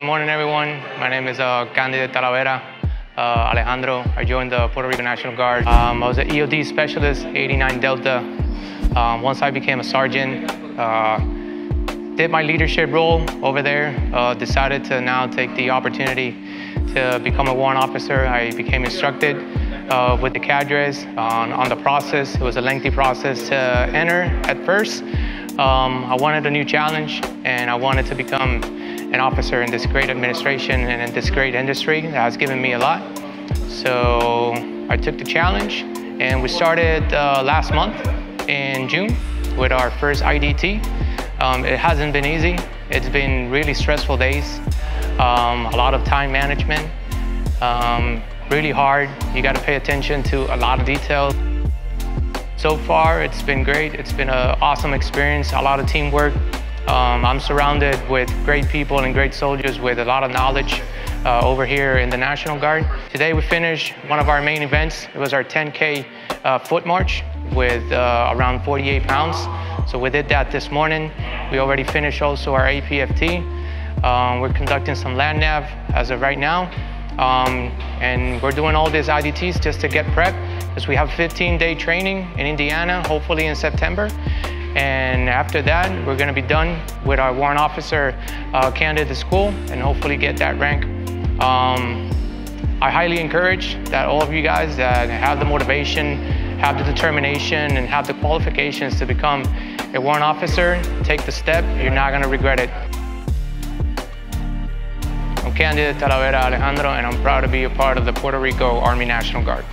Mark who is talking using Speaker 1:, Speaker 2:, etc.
Speaker 1: Good morning, everyone. My name is uh, Candidate Talavera uh, Alejandro. I joined the Puerto Rico National Guard. Um, I was an EOD specialist, 89 Delta. Um, once I became a sergeant, uh, did my leadership role over there, uh, decided to now take the opportunity to become a warrant officer. I became instructed uh, with the cadres on, on the process. It was a lengthy process to enter at first. Um, I wanted a new challenge and I wanted to become an officer in this great administration and in this great industry that has given me a lot. So I took the challenge and we started uh, last month in June with our first IDT. Um, it hasn't been easy. It's been really stressful days, um, a lot of time management, um, really hard. You got to pay attention to a lot of details. So far, it's been great. It's been an awesome experience, a lot of teamwork. Um, I'm surrounded with great people and great soldiers with a lot of knowledge uh, over here in the National Guard. Today we finished one of our main events. It was our 10K uh, foot march with uh, around 48 pounds. So we did that this morning. We already finished also our APFT. Um, we're conducting some land nav as of right now. Um, and we're doing all these IDTs just to get prep because we have 15 day training in Indiana, hopefully in September. And after that, we're gonna be done with our warrant officer uh, candidate school and hopefully get that rank. Um, I highly encourage that all of you guys that have the motivation, have the determination, and have the qualifications to become a warrant officer, take the step, you're not gonna regret it. I'm Candidate Talavera Alejandro, and I'm proud to be a part of the Puerto Rico Army National Guard.